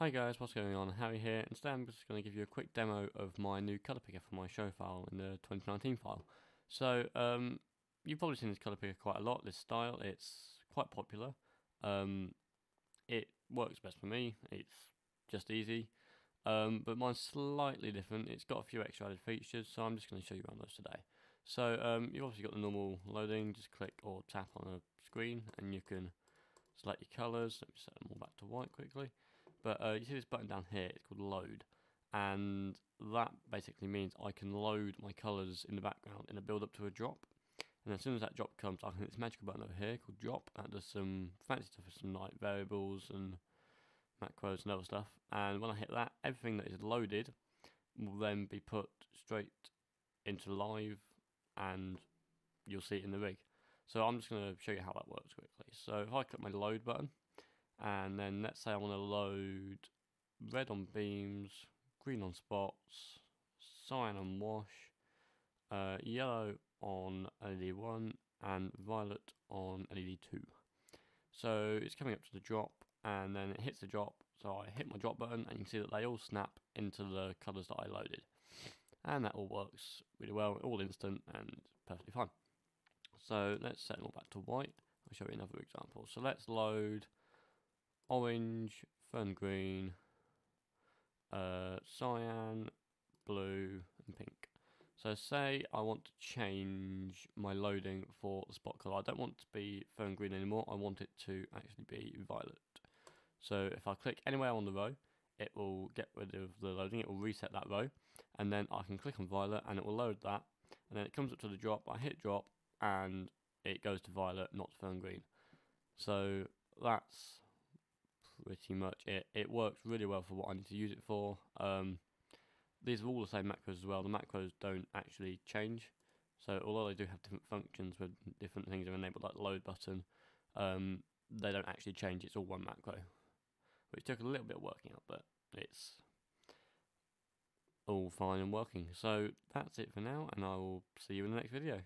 Hi guys, what's going on? Harry here, and today I'm just going to give you a quick demo of my new colour picker for my show file in the 2019 file. So, um, you've probably seen this colour picker quite a lot, this style, it's quite popular. Um, it works best for me, it's just easy, um, but mine's slightly different, it's got a few extra added features, so I'm just going to show you around those today. So, um, you've obviously got the normal loading, just click or tap on a screen, and you can select your colours, let me set them all back to white quickly. But uh, you see this button down here, it's called load. And that basically means I can load my colours in the background in a build up to a drop. And as soon as that drop comes, I can hit this magical button over here called drop. That does some fancy stuff with some like variables and macros and other stuff. And when I hit that, everything that is loaded will then be put straight into live and you'll see it in the rig. So I'm just going to show you how that works quickly. So if I click my load button, and then let's say I want to load red on beams, green on spots, cyan on wash, uh, yellow on LED 1, and violet on LED 2. So it's coming up to the drop, and then it hits the drop, so I hit my drop button, and you can see that they all snap into the colours that I loaded. And that all works really well, all instant, and perfectly fine. So let's set them all back to white. I'll show you another example. So let's load orange, fern green, uh, cyan, blue, and pink. So say I want to change my loading for the spot color. I don't want to be fern green anymore. I want it to actually be violet. So if I click anywhere on the row, it will get rid of the loading. It will reset that row. And then I can click on violet and it will load that. And then it comes up to the drop. I hit drop and it goes to violet, not fern green. So that's pretty much it. It works really well for what I need to use it for. Um, these are all the same macros as well. The macros don't actually change. So although they do have different functions with different things are enabled, like the load button, um, they don't actually change. It's all one macro, which took a little bit of working out, but it's all fine and working. So that's it for now, and I will see you in the next video.